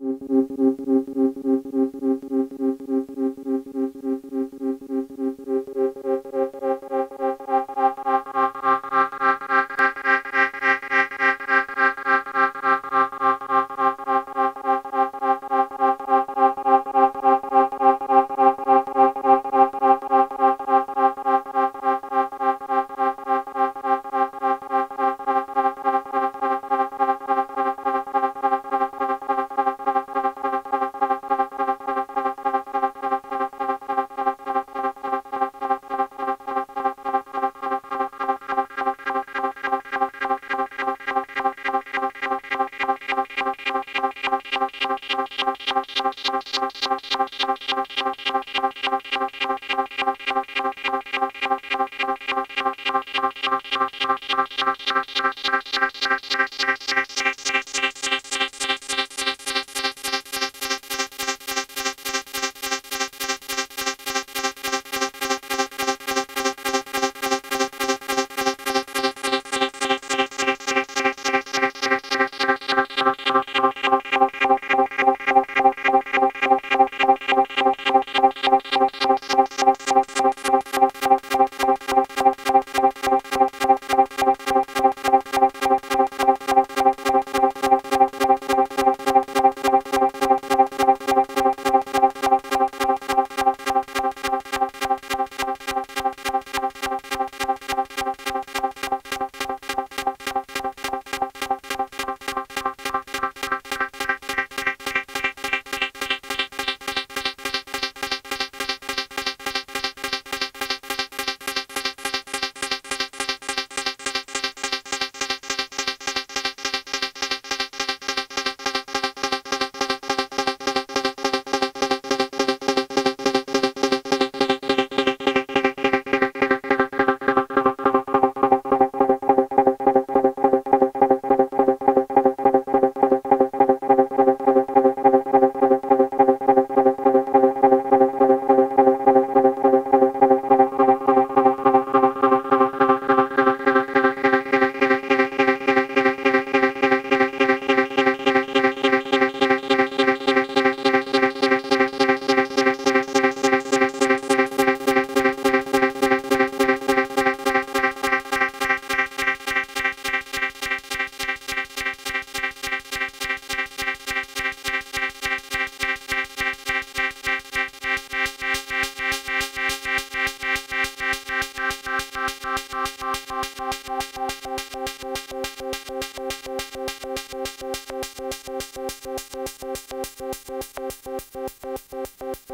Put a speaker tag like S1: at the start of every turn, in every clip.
S1: mm you. Thank you.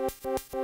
S1: Thank you.